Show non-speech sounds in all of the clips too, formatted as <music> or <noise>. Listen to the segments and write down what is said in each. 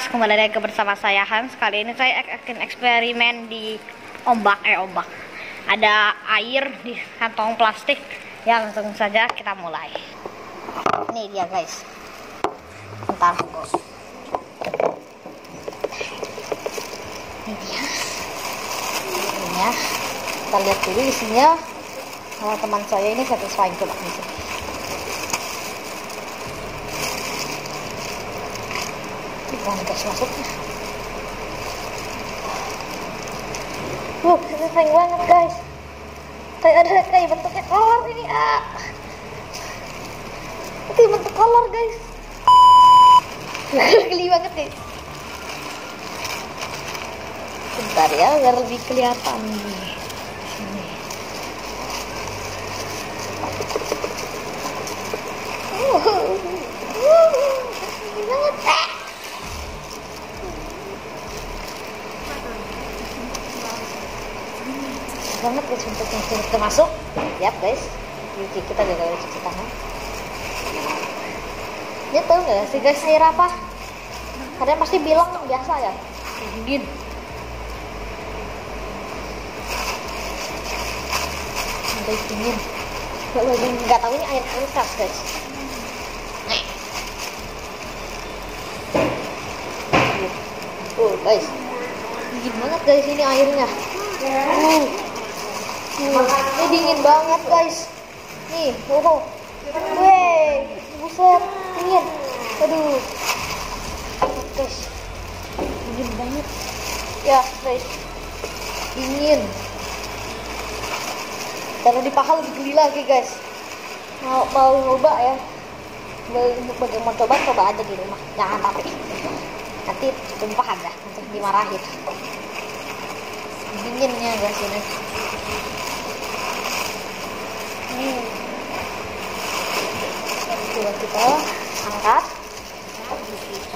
guys, kembali lagi bersama saya Hans. Kali ini saya akan eksperimen di ombak eh ombak. Ada air di kantong plastik. Ya langsung saja kita mulai. Ini dia guys. Bentar tunggu. Ini dia. Ini ya. Kita lihat dulu isinya. Kalau teman saya ini satisfying coba di sini. Guys masuknya. Wow, ini sayang banget guys. Kayak ada kayak bentuknya kolor ini ah. Itu bentuk kolor guys. <laughs> Geli banget guys. Bentar ya, biar lebih kelihatan nih. Sini. Uh, uh, geli banget. Ah. Banget guys untuk yang sudah kita masuk siap guys. Cuci kita juga harus cuci tangan. Dia tahu nggak sih guys air apa? Kalian pasti bilang biasa ya. Dingin. Guys dingin. Kalau nggak tahu ini air kulkas guys. Oh guys, dingin banget guys ini airnya. Uh. Ini dingin banget guys. Nih, oh, weh, buset, dingin. Aduh, guys, dingin banget. Ya guys, dingin. Kalau di paha lebih geli lagi guys. Mau mau coba ya? Bagaimana mau coba coba aja di rumah. Jangan tapi nanti tumpah aja, nanti dimarahin. Dinginnya guys ini. Hmm. Coba kita angkat.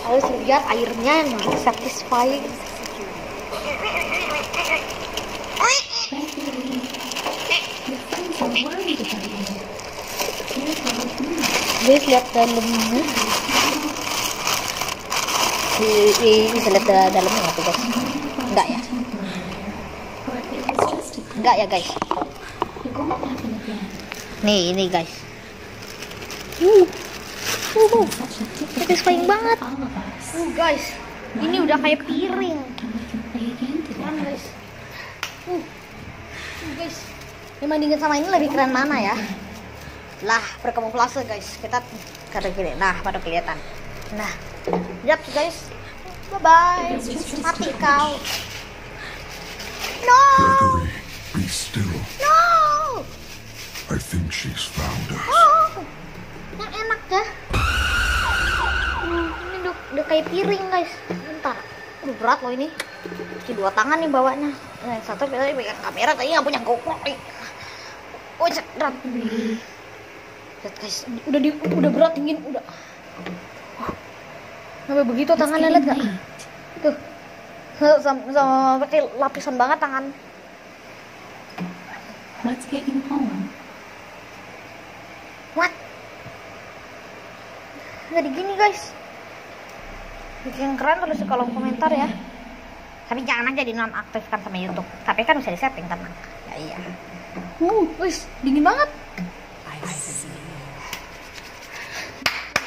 Harus lihat airnya yang lebih satisfying. Guys lihat dalamnya. Ini bisa lihat dalamnya nggak tuh guys? Enggak ya? Enggak ya guys? Nih ini guys. Uh, uh, satisfying banget. Uh, guys, ini udah kayak piring. Kan guys? Uh, uh guys. Ini bandingin sama ini lebih keren mana ya? Lah, berkamuflase guys. Kita kada gini. Nah, pada kelihatan. Nah, yap guys. Bye bye. Mati kau. No. Still. No. I think she's found us. Oh, yang enak ya. Hmm, ini udah, udah kayak piring guys. Bentar. Udah berat loh ini. Cuci dua tangan nih bawanya. Nah, satu tadi pegang kamera tadi nggak punya GoPro nih. Oh, berat. Lihat guys, udah di, udah berat dingin udah. Sampai begitu tangannya lihat gak? Tuh. Sama, sama pakai lapisan banget tangan. Let's get you home. What? Jadi gini guys. Bikin keren tulis di kolom komentar ya. Tapi jangan aja dinonaktifkan sama YouTube. Tapi kan bisa disetting tenang. Ya iya. Uh, wis dingin banget.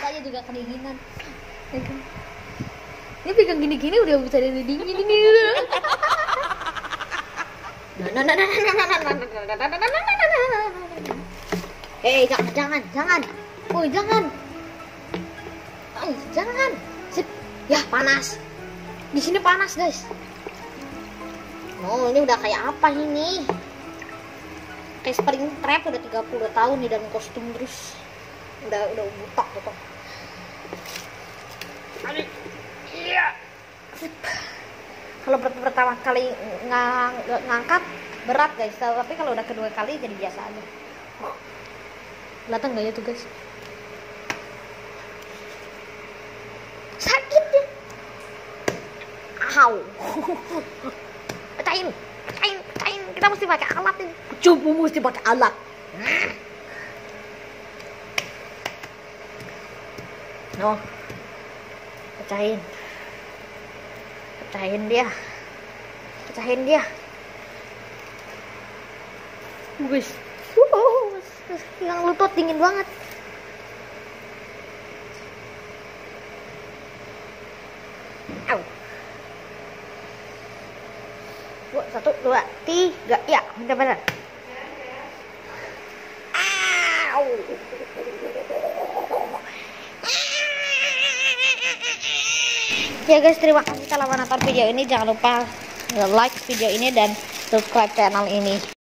Saya juga kedinginan. Ya kan? Ini pegang gini-gini udah bisa jadi dingin ini. <laughs> Eh, jangan, jangan, jangan. Oh, jangan. Oh, jangan. Sip. Ya, panas. Di sini panas, guys. Oh, ini udah kayak apa ini? Kayak spring trap udah 30 tahun nih dalam kostum terus. Udah udah butak gitu. Aduh. Iya. Sip. Kalau pertama kali ngang- ngangkat berat guys, tapi kalau udah kedua kali jadi biasa aja. Kelihatan nggak ya tuh guys? Sakit ya? Au. <laughs> Pecahin, pecahin, pecahin. Kita mesti pakai alat ini. Cupu mesti pakai alat. No. Pecahin. Pecahin dia pecahin dia guys wow, yang lutut dingin banget Au. Satu, dua, tiga. Ya, benar-benar. Au. Ya guys, terima kasih telah menonton video ini. Jangan lupa like video ini dan subscribe channel ini.